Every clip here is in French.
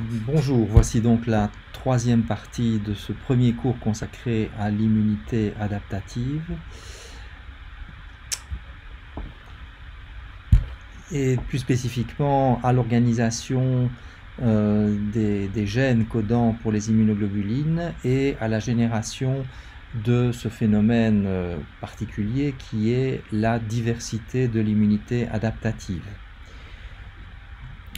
Bonjour, voici donc la troisième partie de ce premier cours consacré à l'immunité adaptative. Et plus spécifiquement à l'organisation euh, des, gènes codants pour les immunoglobulines et à la génération de ce phénomène euh, particulier qui est la diversité de l'immunité adaptative.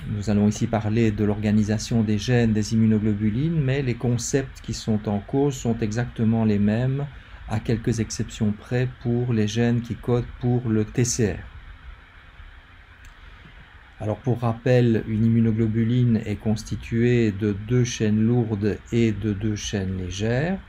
Nous allons ici parler de l'organisation des gènes des immunoglobulines, mais les concepts qui sont en cause sont exactement les mêmes, à quelques exceptions près, pour les gènes qui codent pour le TCR. Alors pour rappel, une immunoglobuline est constituée de deux chaînes lourdes et de deux chaînes légères.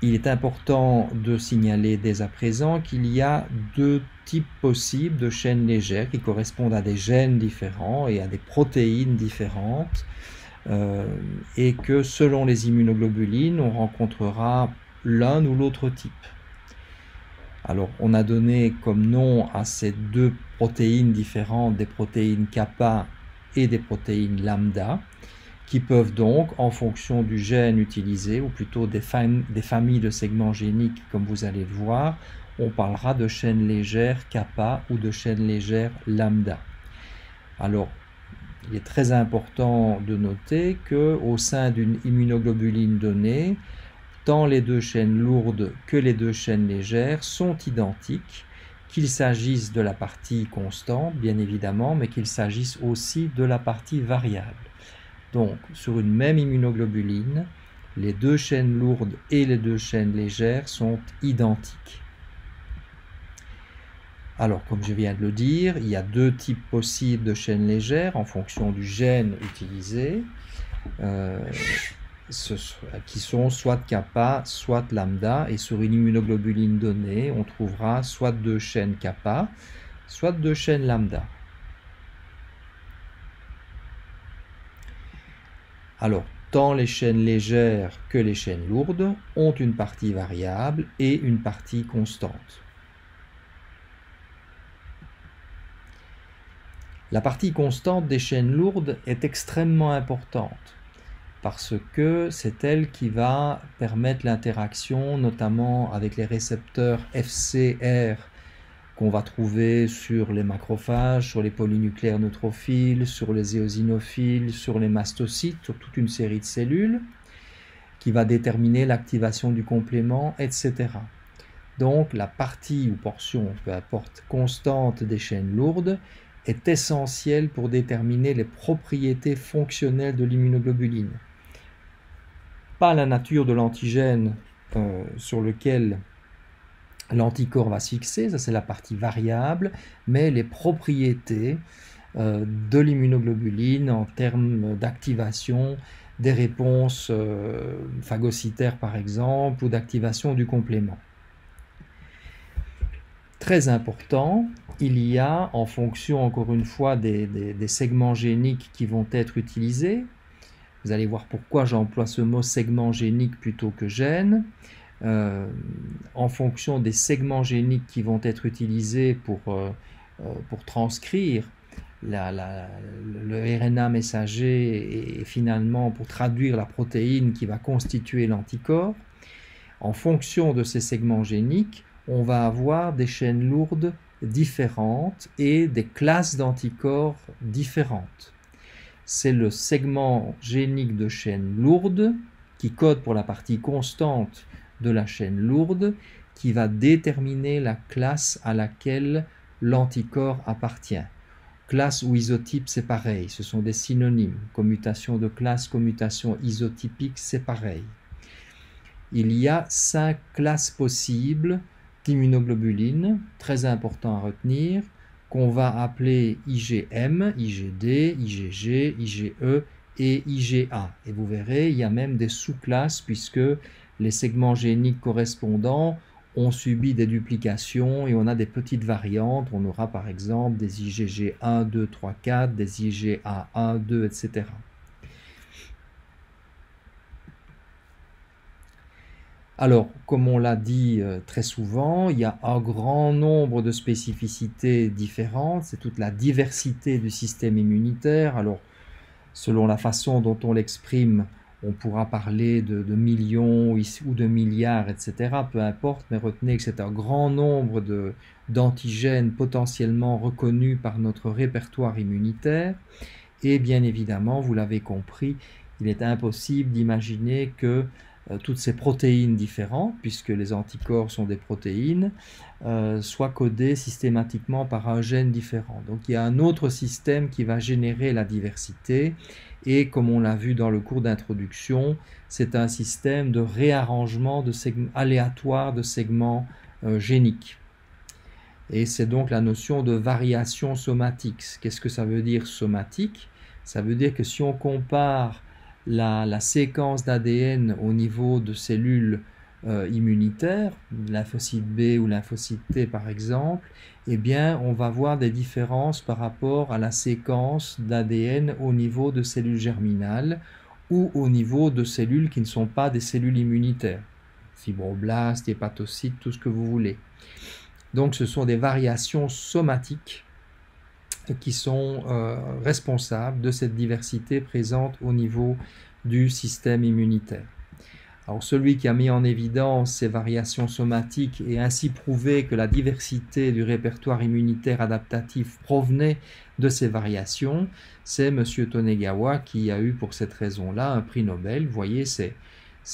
Il est important de signaler dès à présent qu'il y a deux types possibles de chaînes légères qui correspondent à des gènes différents et à des protéines différentes euh, et que selon les immunoglobulines, on rencontrera l'un ou l'autre type. Alors on a donné comme nom à ces deux protéines différentes des protéines kappa et des protéines lambda qui peuvent donc, en fonction du gène utilisé, ou plutôt des, des familles de segments géniques, comme vous allez le voir, on parlera de chaînes légères kappa ou de chaînes légères lambda. Alors, il est très important de noter que au sein d'une immunoglobuline donnée, tant les deux chaînes lourdes que les deux chaînes légères sont identiques, qu'il s'agisse de la partie constante, bien évidemment, mais qu'il s'agisse aussi de la partie variable. Donc, sur une même immunoglobuline, les deux chaînes lourdes et les deux chaînes légères sont identiques. Alors, comme je viens de le dire, il y a deux types possibles de chaînes légères en fonction du gène utilisé, euh, qui sont soit kappa, soit lambda. Et sur une immunoglobuline donnée, on trouvera soit deux chaînes kappa, soit deux chaînes lambda. Alors, tant les chaînes légères que les chaînes lourdes ont une partie variable et une partie constante. La partie constante des chaînes lourdes est extrêmement importante parce que c'est elle qui va permettre l'interaction notamment avec les récepteurs FCR qu'on va trouver sur les macrophages, sur les polynucléaires neutrophiles, sur les éosinophiles, sur les mastocytes, sur toute une série de cellules, qui va déterminer l'activation du complément, etc. Donc la partie ou portion, peu importe, constante des chaînes lourdes est essentielle pour déterminer les propriétés fonctionnelles de l'immunoglobuline. Pas la nature de l'antigène euh, sur lequel l'anticorps va se fixer, ça c'est la partie variable, mais les propriétés euh, de l'immunoglobuline en termes d'activation des réponses euh, phagocytaires par exemple ou d'activation du complément. Très important, il y a en fonction encore une fois des segments géniques qui vont être utilisés, vous allez voir pourquoi j'emploie ce mot segment génique plutôt que gène. Euh, en fonction des segments géniques qui vont être utilisés pour, euh, euh, pour transcrire le RNA messager et, finalement pour traduire la protéine qui va constituer l'anticorps, en fonction de ces segments géniques, on va avoir des chaînes lourdes différentes et des classes d'anticorps différentes. C'est le segment génique de chaîne lourde qui code pour la partie constante de la chaîne lourde qui va déterminer la classe à laquelle l'anticorps appartient. Classe ou isotype, c'est pareil, ce sont des synonymes. Commutation de classe, commutation isotypique, c'est pareil. Il y a cinq classes possibles d'immunoglobulines, très important à retenir, qu'on va appeler IgM, IgD, IgG, IgE et IgA. Et vous verrez, il y a même des sous-classes puisque les segments géniques correspondants ont subi des duplications et on a des petites variantes. On aura par exemple des IgG 1, 2, 3, 4, des IgA 1, 2, etc. Alors, comme on l'a dit euh, très souvent, il y a un grand nombre de spécificités différentes, c'est toute la diversité du système immunitaire. Alors, selon la façon dont on l'exprime, on pourra parler de, millions ou de milliards, etc. Peu importe, mais retenez que c'est un grand nombre d'antigènes potentiellement reconnus par notre répertoire immunitaire. Et bien évidemment, vous l'avez compris, il est impossible d'imaginer que toutes ces protéines différentes, puisque les anticorps sont des protéines, euh, soient codées systématiquement par un gène différent. Donc il y a un autre système qui va générer la diversité, et comme on l'a vu dans le cours d'introduction, c'est un système de réarrangement de aléatoire de segments euh, géniques. Et c'est donc la notion de variation somatique. Qu'est-ce que ça veut dire somatique? Ça veut dire que si on compare la, séquence d'ADN au niveau de cellules euh, immunitaires, lymphocyte B ou lymphocyte T par exemple, eh on va voir des différences par rapport à la séquence d'ADN au niveau de cellules germinales ou au niveau de cellules qui ne sont pas des cellules immunitaires, fibroblastes, hépatocytes, tout ce que vous voulez. Donc ce sont des variations somatiques qui sont euh, responsables de cette diversité présente au niveau du système immunitaire. Alors celui qui a mis en évidence ces variations somatiques et ainsi prouvé que la diversité du répertoire immunitaire adaptatif provenait de ces variations, c'est M. Tonegawa qui a eu pour cette raison-là un prix Nobel. Vous voyez, c'est,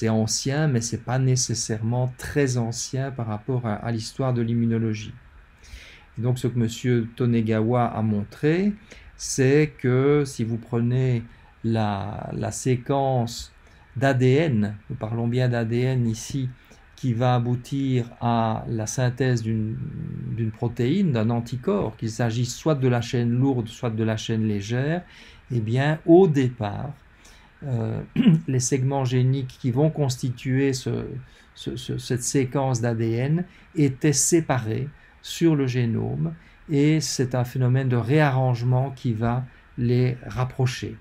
ancien, mais ce n'est pas nécessairement très ancien par rapport à l'histoire de l'immunologie donc ce que M. Tonegawa a montré, c'est que si vous prenez la, séquence d'ADN, nous parlons bien d'ADN ici, qui va aboutir à la synthèse d'une protéine, d'un anticorps, qu'il s'agisse soit de la chaîne lourde, soit de la chaîne légère, eh bien, au départ, euh, les segments géniques qui vont constituer cette séquence d'ADN étaient séparés sur le génome et c'est un phénomène de réarrangement qui va les rapprocher.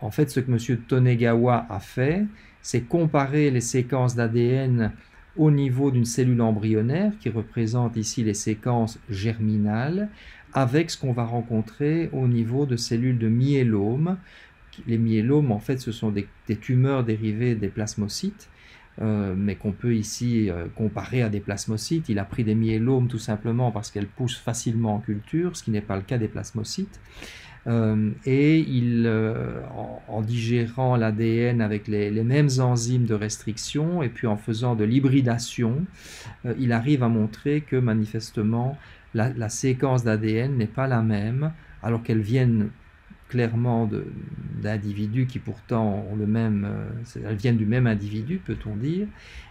En fait, ce que M. Tonegawa a fait, c'est comparer les séquences d'ADN au niveau d'une cellule embryonnaire, qui représente ici les séquences germinales, avec ce qu'on va rencontrer au niveau de cellules de myélome. Les myélomes, en fait, ce sont des tumeurs dérivées des plasmocytes euh, mais qu'on peut ici euh, comparer à des plasmocytes. Il a pris des myélomes tout simplement parce qu'elles poussent facilement en culture, ce qui n'est pas le cas des plasmocytes. Euh, et en, digérant l'ADN avec les, mêmes enzymes de restriction et puis en faisant de l'hybridation, il arrive à montrer que manifestement la, la séquence d'ADN n'est pas la même alors qu'elles viennent clairement d'individus qui pourtant ont le même, euh, elles viennent du même individu, peut-on dire,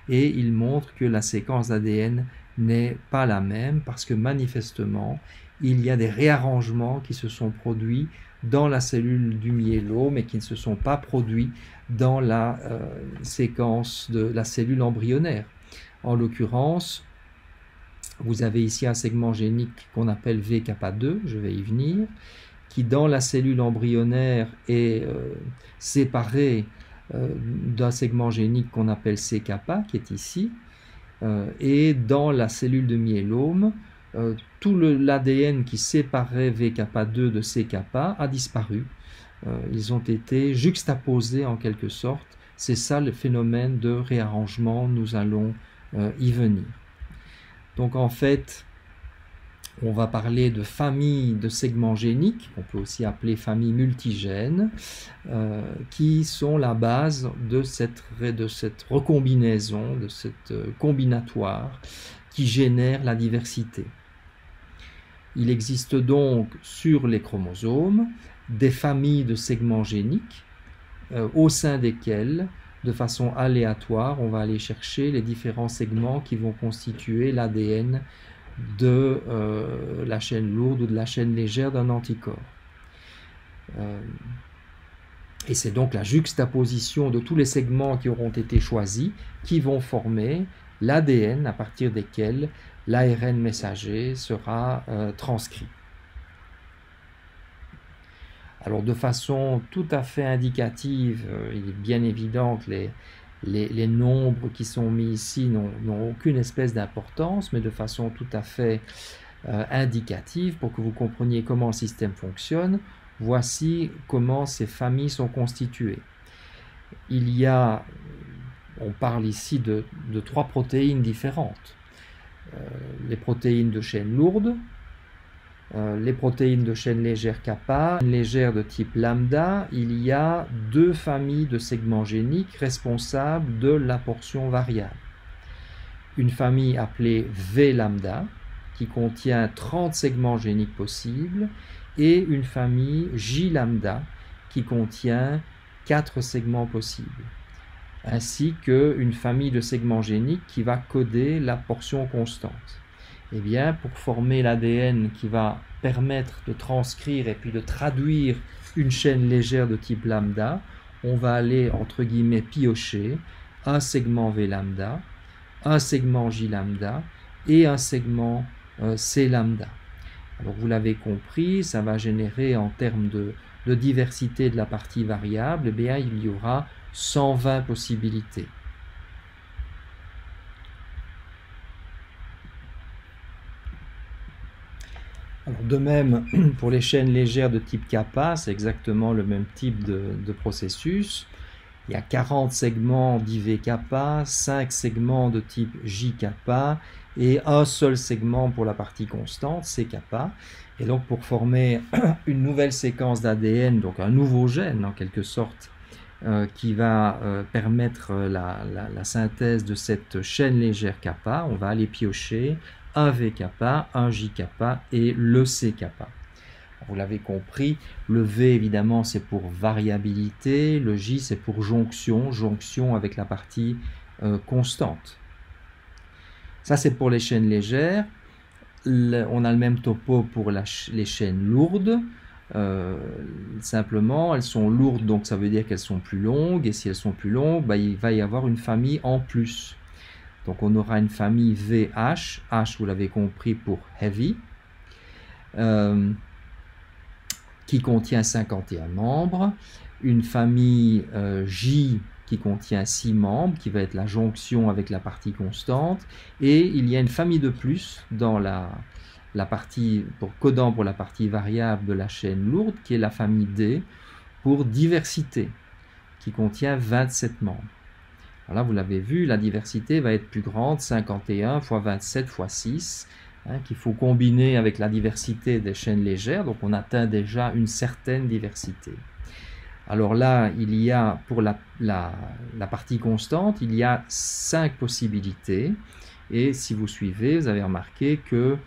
et il montre que la séquence d'ADN n'est pas la même parce que manifestement, il y a des réarrangements qui se sont produits dans la cellule du myélome et qui ne se sont pas produits dans la euh, séquence de la cellule embryonnaire. En l'occurrence, vous avez ici un segment génique qu'on appelle VK2, je vais y venir, qui dans la cellule embryonnaire est euh, séparé euh, d'un segment génique qu'on appelle C-kappa, qui est ici, euh, et dans la cellule de myélome, tout l'ADN qui séparait VK2 de C-kappa a disparu. ils ont été juxtaposés en quelque sorte. C'est ça le phénomène de réarrangement, nous allons y venir. Donc en fait, on va parler de familles de segments géniques, qu'on peut aussi appeler familles multigènes, euh, qui sont la base de cette, recombinaison, de cette euh, combinatoire qui génère la diversité. Il existe donc sur les chromosomes des familles de segments géniques euh, au sein desquelles, de façon aléatoire, on va aller chercher les différents segments qui vont constituer l'ADN de euh, la chaîne lourde ou de la chaîne légère d'un anticorps. Euh, et c'est donc la juxtaposition de tous les segments qui auront été choisis qui vont former l'ADN à partir desquels l'ARN messager sera euh, transcrit. Alors de façon tout à fait indicative, il est bien évident que les, les, nombres qui sont mis ici n'ont aucune espèce d'importance, mais de façon tout à fait euh, indicative pour que vous compreniez comment le système fonctionne. voici comment ces familles sont constituées. Il y a, on parle ici de, trois protéines différentes. Euh, les protéines de chaîne lourde, euh, les protéines de chaîne légère kappa, légère de type lambda, il y a deux familles de segments géniques responsables de la portion variable. Une famille appelée V lambda, qui contient 30 segments géniques possibles, et une famille J lambda, qui contient 4 segments possibles, ainsi qu'une famille de segments géniques qui va coder la portion constante. Eh pour former l'ADN qui va permettre de transcrire et puis de traduire une chaîne légère de type lambda, on va aller entre guillemets piocher un segment V lambda, un segment J lambda et un segment euh, C lambda. Alors vous l'avez compris, ça va générer en termes de, de diversité de la partie variable, eh bien il y aura 120 possibilités. De même, pour les chaînes légères de type kappa, c'est exactement le même type de, processus. Il y a 40 segments d'IV kappa, 5 segments de type J kappa et un seul segment pour la partie constante, C kappa. Et donc pour former une nouvelle séquence d'ADN, donc un nouveau gène en quelque sorte, euh, qui va euh, permettre la, la, synthèse de cette chaîne légère kappa, on va aller piocher un V kappa, un J kappa et le C kappa. Vous l'avez compris, le V évidemment c'est pour variabilité, le J c'est pour jonction, jonction avec la partie euh, constante. Ça c'est pour les chaînes légères. on a le même topo pour les chaînes lourdes. Euh, simplement, elles sont lourdes, donc ça veut dire qu'elles sont plus longues. Et si elles sont plus longues, bah, il va y avoir une famille en plus. Donc on aura une famille VH, H. Vous l'avez compris pour heavy, euh, qui contient 51 membres, une famille euh, J qui contient 6 membres, qui va être la jonction avec la partie constante, et il y a une famille de plus dans la, la partie, pour codant pour la partie variable de la chaîne lourde, qui est la famille D pour diversité, qui contient 27 membres. Là, vous l'avez vu, la diversité va être plus grande, 51 x 27 x 6, qu'il faut combiner avec la diversité des chaînes légères, donc on atteint déjà une certaine diversité. Alors là, il y a pour la, partie constante, il y a 5 possibilités, et si vous suivez, vous avez remarqué que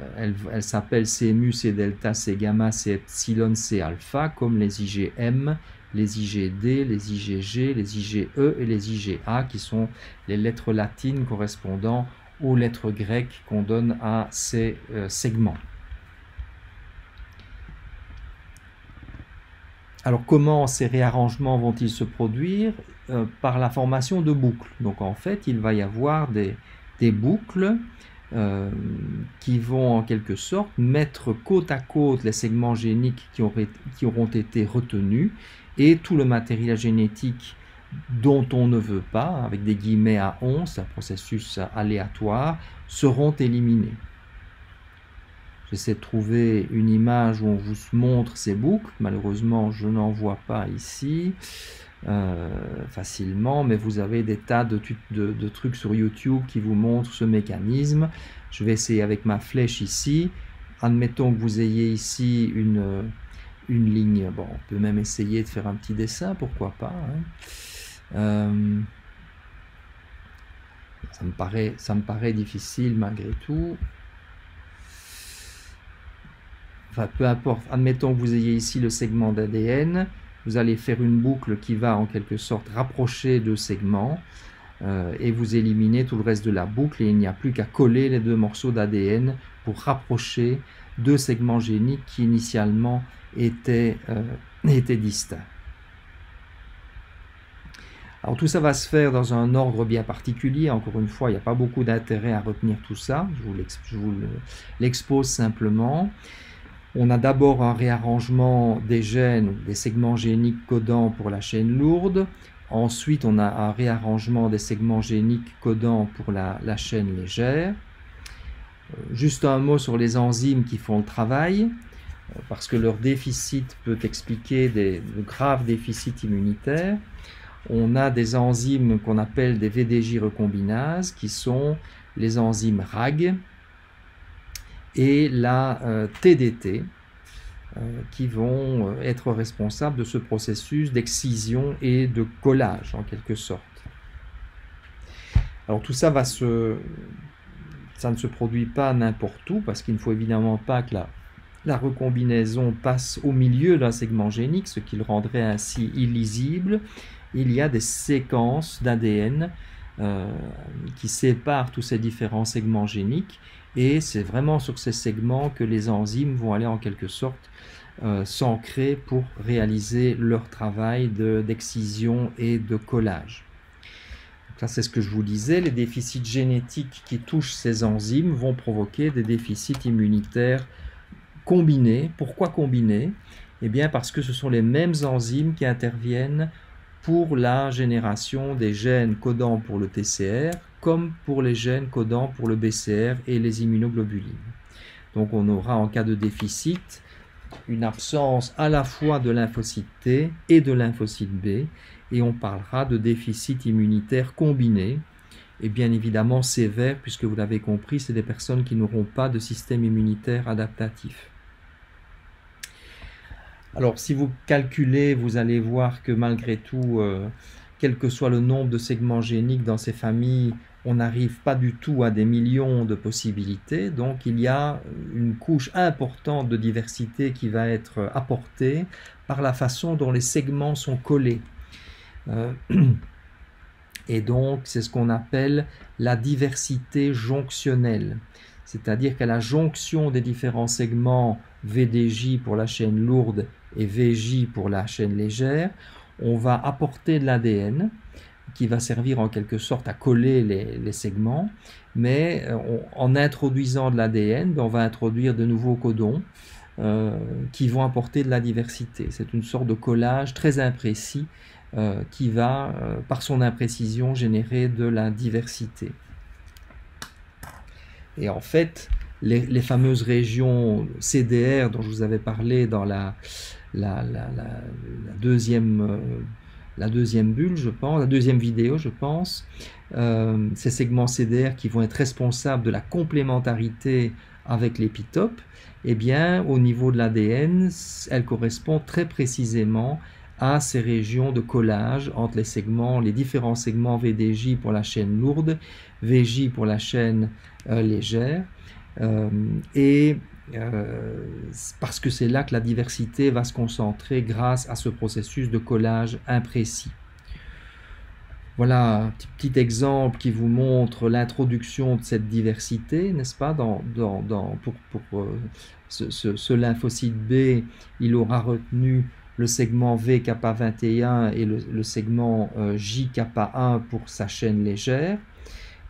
euh, elle, s'appelle C mu, C delta, C gamma, C epsilon, C alpha, comme les IgM les IgD, les IgG, les IgE et les IgA, qui sont les lettres latines correspondant aux lettres grecques qu'on donne à ces euh, segments. Alors comment ces réarrangements vont-ils se produire? Euh, Par la formation de boucles. Donc en fait, il va y avoir des, boucles euh, qui vont en quelque sorte mettre côte à côte les segments géniques qui, qui auront été retenus et tout le matériel génétique dont on ne veut pas, avec des guillemets à 11, un processus aléatoire, seront éliminés. J'essaie de trouver une image où on vous montre ces boucles. Malheureusement, je n'en vois pas ici euh, facilement, mais vous avez des tas de, de, trucs sur YouTube qui vous montrent ce mécanisme. Je vais essayer avec ma flèche ici. Admettons que vous ayez ici une, une ligne. Bon, on peut même essayer de faire un petit dessin, pourquoi pas. Hein. Euh, ça, me paraît, difficile malgré tout. Enfin, peu importe. Admettons que vous ayez ici le segment d'ADN. Vous allez faire une boucle qui va en quelque sorte rapprocher deux segments. Euh, et vous éliminez tout le reste de la boucle et il n'y a plus qu'à coller les deux morceaux d'ADN pour rapprocher deux segments géniques qui initialement étaient, euh, distincts. Alors tout ça va se faire dans un ordre bien particulier. Encore une fois, il n'y a pas beaucoup d'intérêt à retenir tout ça. Je vous l'expose simplement. On a d'abord un réarrangement des gènes, des segments géniques codants pour la chaîne lourde. Ensuite, on a un réarrangement des segments géniques codants pour la chaîne légère. Juste un mot sur les enzymes qui font le travail. Parce que leur déficit peut expliquer des, de graves déficits immunitaires. On a des enzymes qu'on appelle des VDJ recombinases, qui sont les enzymes RAG et la TDT, qui vont être responsables de ce processus d'excision et de collage en quelque sorte. Alors tout ça va se, ça ne se produit pas n'importe où parce qu'il ne faut évidemment pas que la, la recombinaison passe au milieu d'un segment génique, ce qui le rendrait ainsi illisible. Il y a des séquences d'ADN euh, qui séparent tous ces différents segments géniques et c'est vraiment sur ces segments que les enzymes vont aller en quelque sorte euh, s'ancrer pour réaliser leur travail d'excision et de collage. Ça, c'est ce que je vous disais. Les déficits génétiques qui touchent ces enzymes vont provoquer des déficits immunitaires combinés. Pourquoi combinés Eh bien, parce que ce sont les mêmes enzymes qui interviennent pour la génération des gènes codants pour le TCR, comme pour les gènes codants pour le BCR et les immunoglobulines. Donc, on aura en cas de déficit une absence à la fois de lymphocyte T et de lymphocyte B, et on parlera de déficit immunitaire combiné, et bien évidemment sévère, puisque vous l'avez compris, c'est des personnes qui n'auront pas de système immunitaire adaptatif. Alors si vous calculez, vous allez voir que malgré tout, euh, quel que soit le nombre de segments géniques dans ces familles, on n'arrive pas du tout à des millions de possibilités. Donc il y a une couche importante de diversité qui va être apportée par la façon dont les segments sont collés. Euh, et donc, c'est ce qu'on appelle la diversité jonctionnelle. C'est-à-dire qu'à la jonction des différents segments VDJ pour la chaîne lourde et VJ pour la chaîne légère, on va apporter de l'ADN qui va servir en quelque sorte à coller les, segments, mais euh, en introduisant de l'ADN, ben, on va introduire de nouveaux codons euh, qui vont apporter de la diversité. C'est une sorte de collage très imprécis euh, qui va, par son imprécision, générer de la diversité. Et en fait, les, fameuses régions CDR dont je vous avais parlé dans la, la, deuxième, euh, la deuxième bulle, je pense, la deuxième vidéo, je pense, ces segments CDR qui vont être responsables de la complémentarité avec l'épitope, eh bien, au niveau de l'ADN, elles correspondent très précisément à ces régions de collage entre les segments, les différents segments VDJ pour la chaîne lourde, VJ pour la chaîne euh, légère, euh, et euh, parce que c'est là que la diversité va se concentrer grâce à ce processus de collage imprécis. Voilà un petit, exemple qui vous montre l'introduction de cette diversité, n'est-ce pas? Dans, Pour, ce, ce, lymphocyte B, il aura retenu le segment V kappa 21 et le, segment euh, J kappa 1 pour sa chaîne légère.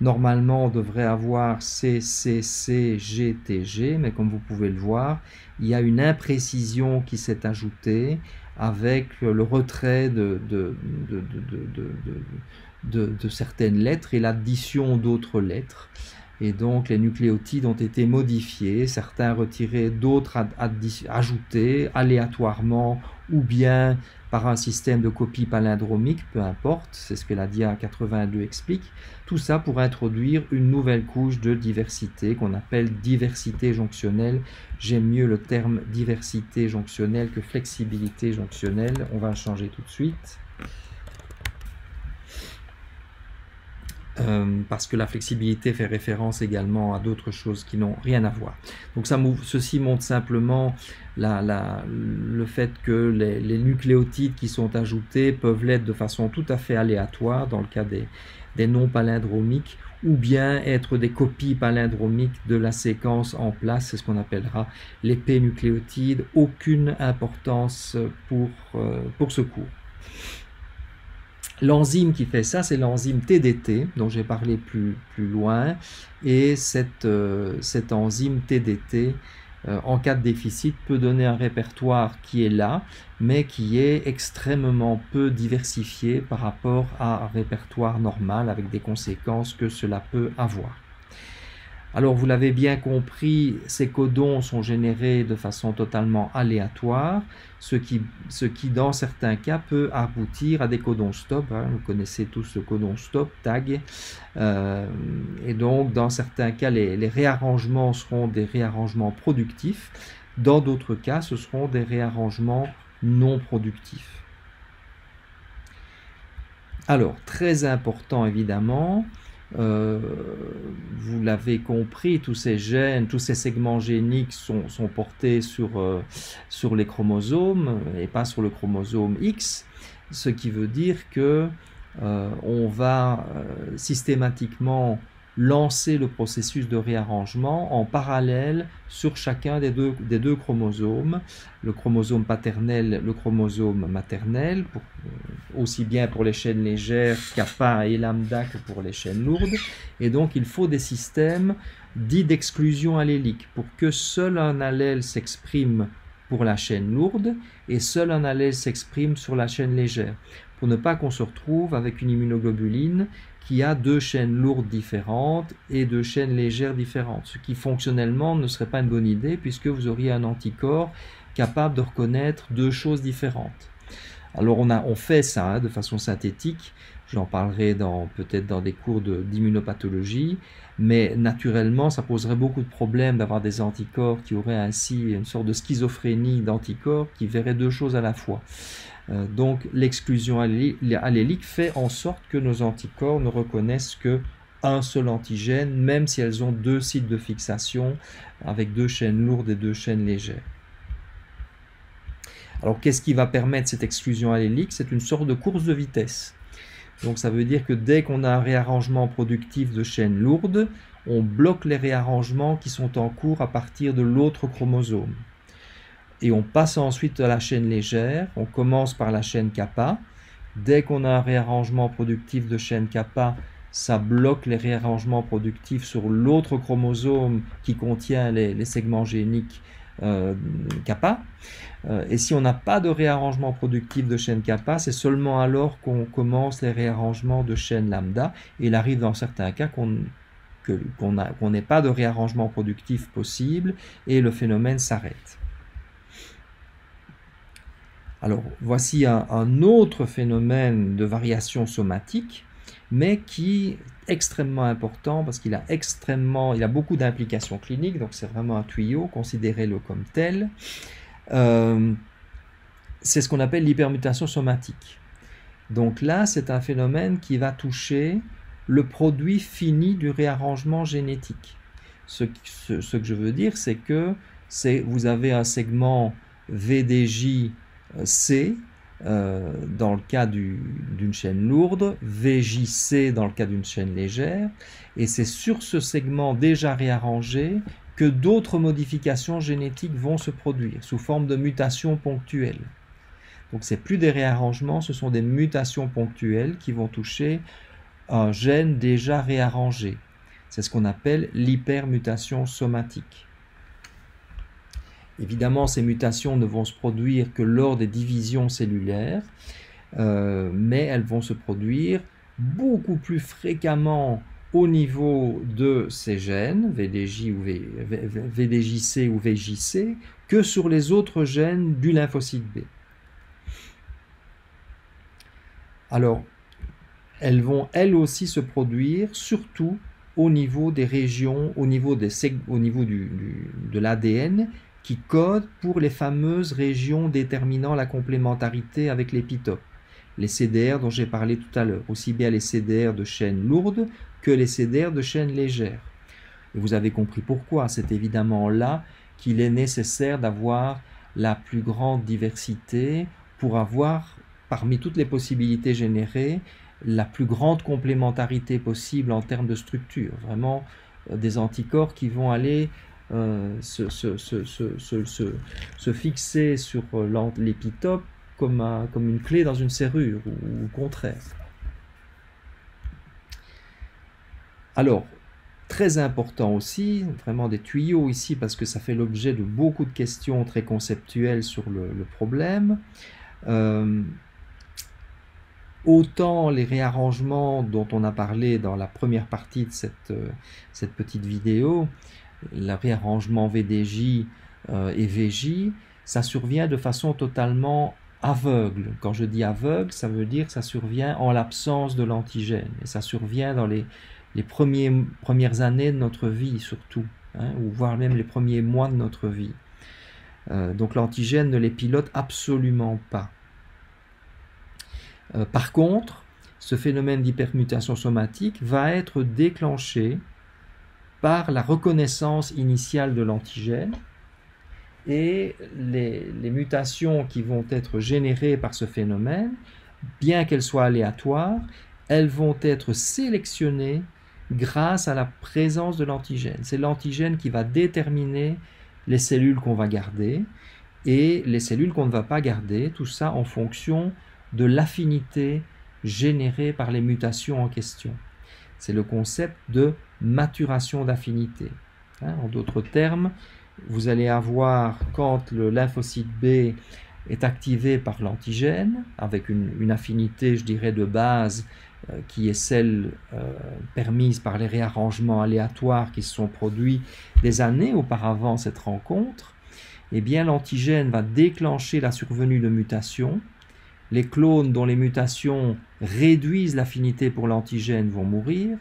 Normalement, on devrait avoir C, C, C, G, T, G, mais comme vous pouvez le voir, il y a une imprécision qui s'est ajoutée avec le retrait de, de, de certaines lettres et l'addition d'autres lettres. Et donc les nucléotides ont été modifiés, certains retirés, d'autres ajoutés aléatoirement ou bien par un système de copie palindromique, peu importe, c'est ce que la DIA 82 explique, tout ça pour introduire une nouvelle couche de diversité qu'on appelle diversité jonctionnelle. J'aime mieux le terme diversité jonctionnelle que flexibilité jonctionnelle, on va le changer tout de suite. Euh, parce que la flexibilité fait référence également à d'autres choses qui n'ont rien à voir. Donc ceci montre simplement le fait que les, nucléotides qui sont ajoutés peuvent l'être de façon tout à fait aléatoire dans le cas des, des non palindromiques ou bien être des copies palindromiques de la séquence en place, c'est ce qu'on appellera l'épée nucléotide, aucune importance pour, euh, pour ce cours. L'enzyme qui fait ça, c'est l'enzyme TDT, dont j'ai parlé plus, loin. Et cette, euh, enzyme TDT, euh, en cas de déficit, peut donner un répertoire qui est là, mais qui est extrêmement peu diversifié par rapport à un répertoire normal, avec des conséquences que cela peut avoir. Alors vous l'avez bien compris, ces codons sont générés de façon totalement aléatoire, ce qui, dans certains cas peut aboutir à des codons stop. Hein. vous connaissez tous le codon stop, tag. Euh, et donc dans certains cas, les réarrangements seront des réarrangements productifs. Dans d'autres cas, ce seront des réarrangements non productifs. Alors, très important évidemment, euh, vous l'avez compris, tous ces gènes, tous ces segments géniques sont, portés sur, euh, sur les chromosomes et pas sur le chromosome X, ce qui veut dire que euh, on va systématiquement lancer le processus de réarrangement en parallèle sur chacun des deux, des deux chromosomes, le chromosome paternel, le chromosome maternel, euh, aussi bien pour les chaînes légères, kappa et lambda que pour les chaînes lourdes. Et donc il faut des systèmes dits d'exclusion allélique pour que seul un allèle s'exprime pour la chaîne lourde et seul un allèle s'exprime sur la chaîne légère, pour ne pas qu'on se retrouve avec une immunoglobuline qui a deux chaînes lourdes différentes et deux chaînes légères différentes, ce qui fonctionnellement ne serait pas une bonne idée puisque vous auriez un anticorps capable de reconnaître deux choses différentes. Alors on, a, on fait ça hein, de façon synthétique, j'en parlerai peut-être dans des cours d'immunopathologie, mais naturellement ça poserait beaucoup de problèmes d'avoir des anticorps qui auraient ainsi une sorte de schizophrénie d'anticorps qui verraient deux choses à la fois. Euh, donc l'exclusion allélique fait en sorte que nos anticorps ne reconnaissent que un seul antigène, même si elles ont deux sites de fixation avec deux chaînes lourdes et deux chaînes légères. Alors qu'est-ce qui va permettre cette exclusion allélique? C'est une sorte de course de vitesse. Donc ça veut dire que dès qu'on a un réarrangement productif de chaînes lourdes, on bloque les réarrangements qui sont en cours à partir de l'autre chromosome et on passe ensuite à la chaîne légère. On commence par la chaîne kappa. Dès qu'on a un réarrangement productif de chaîne kappa, ça bloque les réarrangements productifs sur l'autre chromosome qui contient les, segments géniques euh, kappa. Euh, et si on n'a pas de réarrangement productif de chaîne kappa, c'est seulement alors qu'on commence les réarrangements de chaîne lambda. Et il arrive dans certains cas qu'on n'ait pas de réarrangement productif possible et le phénomène s'arrête. Alors voici un, autre phénomène de variation somatique, mais qui est extrêmement important parce qu'il a extrêmement, il a beaucoup d'implications cliniques, donc c'est vraiment un tuyau, considérez-le comme tel. Euh, c'est ce qu'on appelle l'hypermutation somatique. Donc là, c'est un phénomène qui va toucher le produit fini du réarrangement génétique. Ce, que je veux dire, c'est que vous avez un segment VDJ C euh, dans le cas d'une chaîne lourde, VJC dans le cas d'une chaîne légère, et c'est sur ce segment déjà réarrangé que d'autres modifications génétiques vont se produire sous forme de mutations ponctuelles. Donc c'est plus des réarrangements, ce sont des mutations ponctuelles qui vont toucher un gène déjà réarrangé. C'est ce qu'on appelle l'hypermutation somatique. Évidemment, ces mutations ne vont se produire que lors des divisions cellulaires, euh, mais elles vont se produire beaucoup plus fréquemment au niveau de ces gènes, VDJ ou VDJC ou VJC, que sur les autres gènes du lymphocyte B. Alors, elles vont elles aussi se produire surtout au niveau des régions, au niveau, des, au niveau de l'ADN qui code pour les fameuses régions déterminant la complémentarité avec l'épitope. Les CDR dont j'ai parlé tout à l'heure, aussi bien les CDR de chaîne lourde que les CDR de chaîne légère. Et vous avez compris pourquoi. C'est évidemment là qu'il est nécessaire d'avoir la plus grande diversité pour avoir, parmi toutes les possibilités générées, la plus grande complémentarité possible en termes de structure. Vraiment euh, des anticorps qui vont aller euh, se, fixer sur euh, l'épitope comme, une clé dans une serrure ou, au contraire. Alors, très important aussi, vraiment des tuyaux ici parce que ça fait l'objet de beaucoup de questions très conceptuelles sur le, problème. Euh, autant les réarrangements dont on a parlé dans la première partie de cette petite vidéo, le réarrangement VDJ euh, et VJ, ça survient de façon totalement aveugle. Quand je dis aveugle, ça veut dire que ça survient en l'absence de l'antigène. Et ça survient dans les, premières années de notre vie surtout, hein, ou voire même les premiers mois de notre vie. Euh, donc l'antigène ne les pilote absolument pas. Euh, par contre, ce phénomène d'hypermutation somatique va être déclenché par la reconnaissance initiale de l'antigène et les, mutations qui vont être générées par ce phénomène, bien qu'elles soient aléatoires, elles vont être sélectionnées grâce à la présence de l'antigène. C'est l'antigène qui va déterminer les cellules qu'on va garder et les cellules qu'on ne va pas garder, tout ça en fonction de l'affinité générée par les mutations en question. C'est le concept de maturation d'affinité. Hein, en d'autres termes, vous allez avoir, quand le lymphocyte B est activé par l'antigène, avec une, affinité, je dirais, de base, euh, qui est celle euh, permise par les réarrangements aléatoires qui se sont produits des années auparavant cette rencontre, eh bien l'antigène va déclencher la survenue de mutations. Les clones dont les mutations réduisent l'affinité pour l'antigène vont mourir.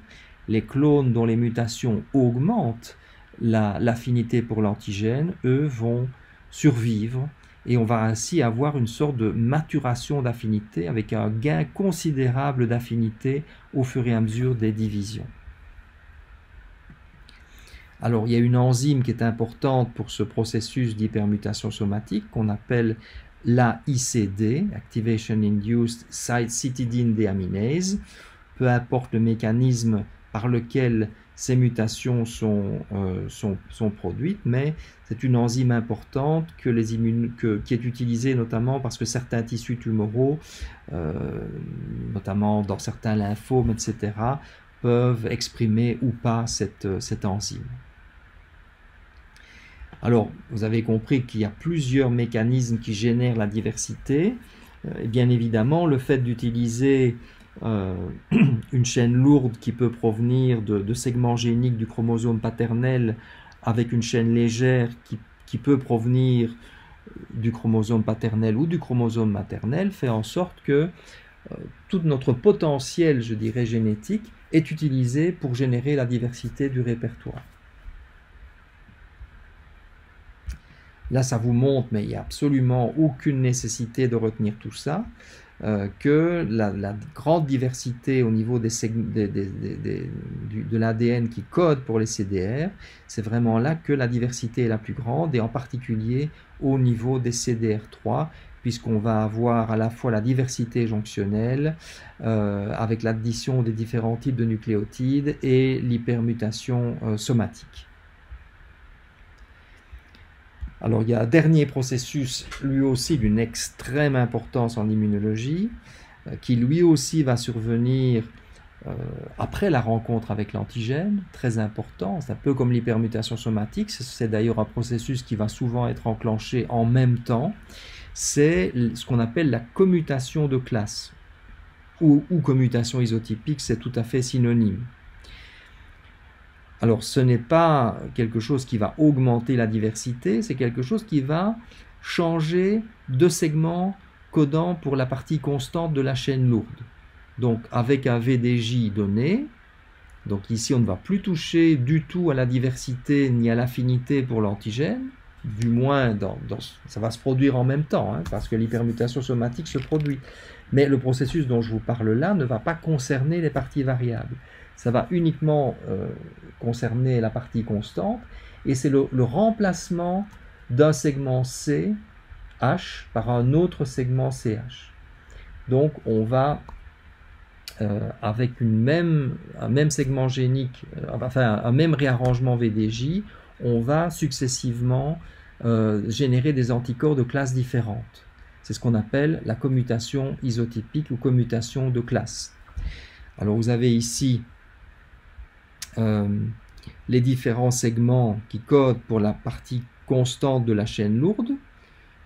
Les clones dont les mutations augmentent l'affinité pour l'antigène, eux, vont survivre et on va ainsi avoir une sorte de maturation d'affinité avec un gain considérable d'affinité au fur et à mesure des divisions. Alors il y a une enzyme qui est importante pour ce processus d'hypermutation somatique qu'on appelle la ICD, Activation Induced Cytidine Deaminase. Peu importe le mécanisme par lequel ces mutations euh, sont, produites, mais c'est une enzyme importante qui est utilisée notamment parce que certains tissus tumoraux, euh, notamment dans certains lymphomes, etc., peuvent exprimer ou pas cette, cette enzyme. Alors, vous avez compris qu'il y a plusieurs mécanismes qui génèrent la diversité. Euh, bien évidemment, le fait d'utiliser euh, une chaîne lourde qui peut provenir de, segments géniques du chromosome paternel avec une chaîne légère qui, peut provenir du chromosome paternel ou du chromosome maternel fait en sorte que euh, tout notre potentiel, je dirais, génétique est utilisé pour générer la diversité du répertoire. Là, ça vous montre, mais il n'y a absolument aucune nécessité de retenir tout ça. Euh, que la, grande diversité au niveau de l'ADN qui code pour les CDR, c'est vraiment là que la diversité est la plus grande, et en particulier au niveau des CDR3, puisqu'on va avoir à la fois la diversité jonctionnelle, euh, avec l'addition des différents types de nucléotides, et l'hypermutation euh, somatique. Alors il y a un dernier processus, lui aussi d'une extrême importance en immunologie, euh, qui lui aussi va survenir euh, après la rencontre avec l'antigène, très important, c'est un peu comme l'hypermutation somatique, c'est d'ailleurs un processus qui va souvent être enclenché en même temps, c'est ce qu'on appelle la commutation de classe, ou commutation isotypique, c'est tout à fait synonyme. Alors ce n'est pas quelque chose qui va augmenter la diversité, c'est quelque chose qui va changer de segment codant pour la partie constante de la chaîne lourde. Donc avec un VDJ donné, donc ici on ne va plus toucher du tout à la diversité ni à l'affinité pour l'antigène, du moins ça va se produire en même temps, hein, parce que l'hypermutation somatique se produit. Mais le processus dont je vous parle là ne va pas concerner les parties variables ça va uniquement euh, concerner la partie constante, et c'est le, remplacement d'un segment C, H, par un autre segment CH. Donc on va, euh, avec une même, un même segment génique, euh, enfin un même réarrangement VDJ, on va successivement générer des anticorps de classes différentes. C'est ce qu'on appelle la commutation isotypique ou commutation de classe. Alors vous avez ici euh, les différents segments qui codent pour la partie constante de la chaîne lourde,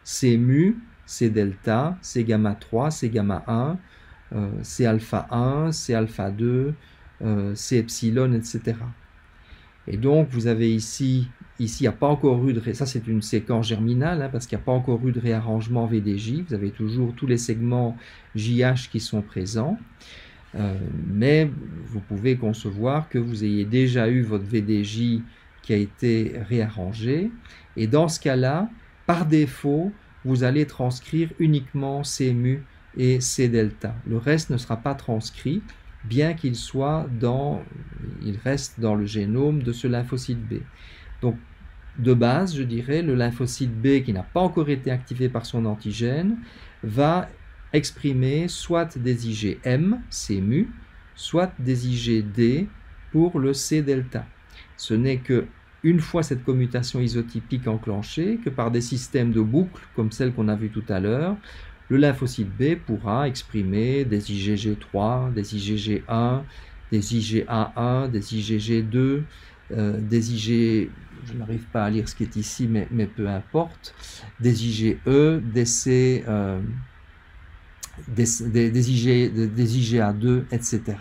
c'est mu, c'est delta, c'est gamma 3, c'est gamma 1, C alpha 1, C alpha 2, C epsilon, etc. Et donc, vous avez ici, ici, il n'y a pas encore eu de... Ça, c'est une séquence germinale, hein, parce qu'il n'y a pas encore eu de réarrangement VDJ. Vous avez toujours tous les segments JH qui sont présents. Euh, mais vous pouvez concevoir que vous ayez déjà eu votre VDJ qui a été réarrangé. Et dans ce cas-là, par défaut, vous allez transcrire uniquement CMU et C delta. Le reste ne sera pas transcrit bien qu'il soit dans, il reste dans le génome de ce lymphocyte B. Donc, de base, je dirais, le lymphocyte B qui n'a pas encore été activé par son antigène va exprimer soit des IgM, CMU, soit des IgD pour le C delta. Ce n'est que une fois cette commutation isotypique enclenchée, que par des systèmes de boucles comme celle qu'on a vue tout à l'heure, le lymphocyte B pourra exprimer des IgG3, des IgG1, des IgA1, des IgG2, euh, des IG, je n'arrive pas à lire ce qui est ici, mais, mais peu importe, des IgE, des C, euh, des, IG, des, IgA2, etc.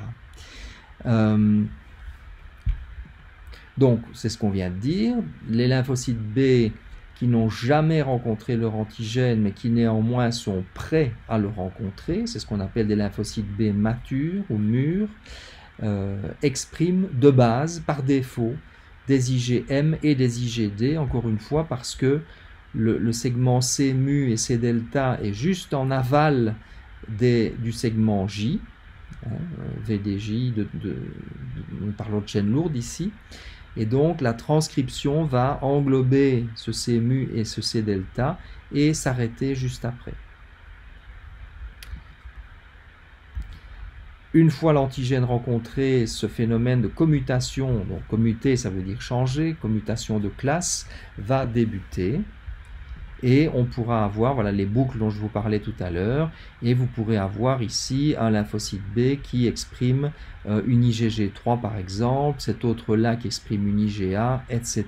Donc, c'est ce qu'on vient de dire. Les lymphocytes B qui n'ont jamais rencontré leur antigène, mais qui néanmoins sont prêts à le rencontrer, c'est ce qu'on appelle des lymphocytes B matures ou mûrs, euh, expriment de base, par défaut, des IgM et des IgD, encore une fois, parce que le, segment C mu et C delta est juste en aval du segment J, hein, VDJ, de, nous parlons de chaîne lourde ici, et donc la transcription va englober ce C mu et ce C delta et s'arrêter juste après. Une fois l'antigène rencontré, ce phénomène de commutation, donc commuter ça veut dire changer, commutation de classe, va débuter et on pourra avoir voilà, les boucles dont je vous parlais tout à l'heure, et vous pourrez avoir ici un lymphocyte B qui exprime euh, une IgG3 par exemple, cet autre-là qui exprime une IgA, etc.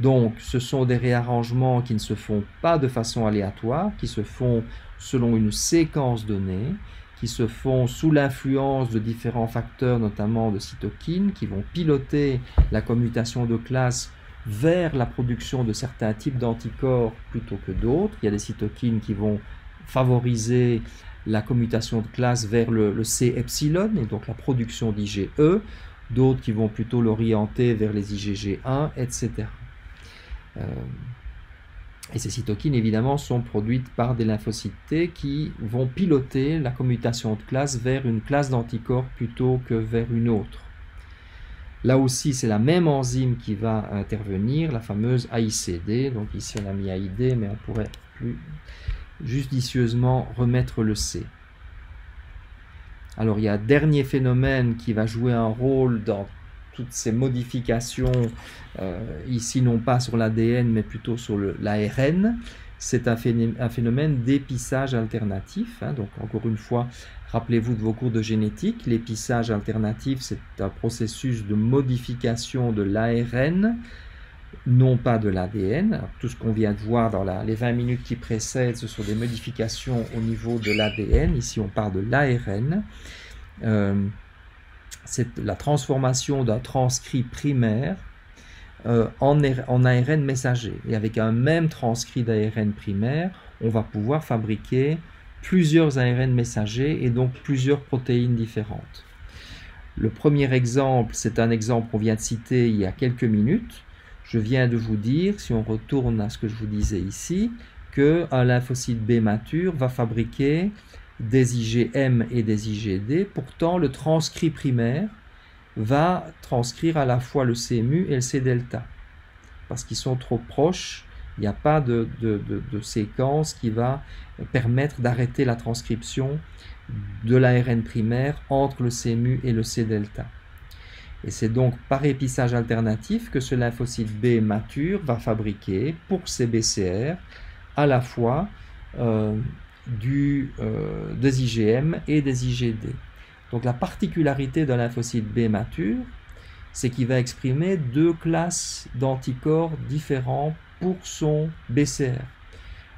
Donc ce sont des réarrangements qui ne se font pas de façon aléatoire, qui se font selon une séquence donnée, qui se font sous l'influence de différents facteurs, notamment de cytokines, qui vont piloter la commutation de classe vers la production de certains types d'anticorps plutôt que d'autres. Il y a des cytokines qui vont favoriser la commutation de classe vers le, C epsilon et donc la production d'IgE, d'autres qui vont plutôt l'orienter vers les IgG1, etc. Euh, et ces cytokines, évidemment, sont produites par des lymphocytes T qui vont piloter la commutation de classe vers une classe d'anticorps plutôt que vers une autre. Là aussi, c'est la même enzyme qui va intervenir, la fameuse AICD. Donc ici, on a mis AID, mais on pourrait plus judicieusement remettre le C. Alors, il y a un dernier phénomène qui va jouer un rôle dans toutes ces modifications, euh, ici non pas sur l'ADN, mais plutôt sur l'ARN. C'est un, phénomène d'épissage alternatif. Hein. donc, encore une fois, Rappelez-vous de vos cours de génétique, l'épissage alternatif, c'est un processus de modification de l'ARN, non pas de l'ADN. Tout ce qu'on vient de voir dans les 20 minutes qui précèdent, ce sont des modifications au niveau de l'ADN. Ici, on parle de l'ARN. Euh, c'est la transformation d'un transcrit primaire euh, en, en, ARN messager. Et avec un même transcrit d'ARN primaire, on va pouvoir fabriquer plusieurs ARN messagers et donc plusieurs protéines différentes. Le premier exemple, c'est un exemple qu'on vient de citer il y a quelques minutes. Je viens de vous dire, si on retourne à ce que je vous disais ici, qu'un lymphocyte B mature va fabriquer des IgM et des IgD. Pourtant, le transcrit primaire va transcrire à la fois le CMU et le C delta parce qu'ils sont trop proches il n'y a pas de, séquence qui va permettre d'arrêter la transcription de l'ARN primaire entre le CMU et le C delta. Et c'est donc par épissage alternatif que ce lymphocyte B mature va fabriquer pour ces BCR à la fois euh, euh, des IgM et des IgD. Donc la particularité d'un lymphocyte B mature, c'est qu'il va exprimer deux classes d'anticorps différents pour son BCR.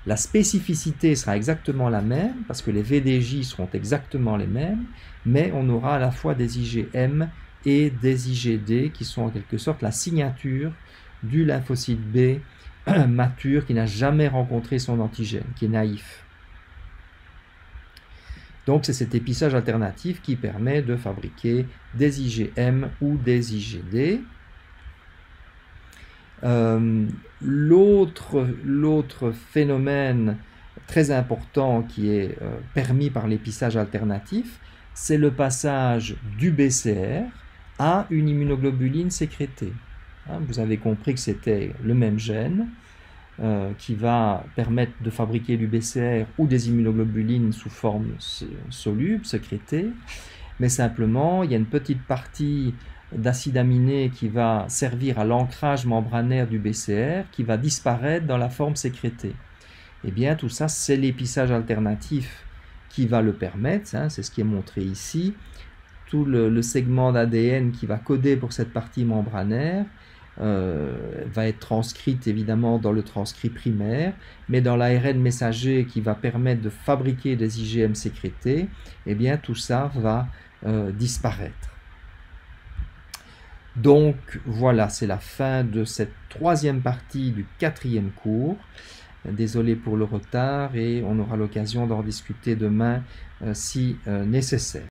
La spécificité sera exactement la même, parce que les VDJ seront exactement les mêmes, mais on aura à la fois des IgM et des IgD qui sont en quelque sorte la signature du lymphocyte B mature qui n'a jamais rencontré son antigène, qui est naïf. Donc c'est cet épissage alternatif qui permet de fabriquer des IgM ou des IgD. Euh, L'autre phénomène très important qui est euh, permis par l'épissage alternatif, c'est le passage du BCR à une immunoglobuline sécrétée. Hein, vous avez compris que c'était le même gène euh, qui va permettre de fabriquer du BCR ou des immunoglobulines sous forme soluble, sécrétée, mais simplement il y a une petite partie d'acide aminé qui va servir à l'ancrage membranaire du BCR qui va disparaître dans la forme sécrétée. Eh bien, tout ça, c'est l'épissage alternatif qui va le permettre, hein, c'est ce qui est montré ici. Tout le, segment d'ADN qui va coder pour cette partie membranaire euh, va être transcrite évidemment dans le transcrit primaire, mais dans l'ARN messager qui va permettre de fabriquer des IgM sécrétés, eh bien tout ça va euh, disparaître. Donc voilà, c'est la fin de cette troisième partie du quatrième cours. Désolé pour le retard et on aura l'occasion d'en discuter demain euh, si nécessaire.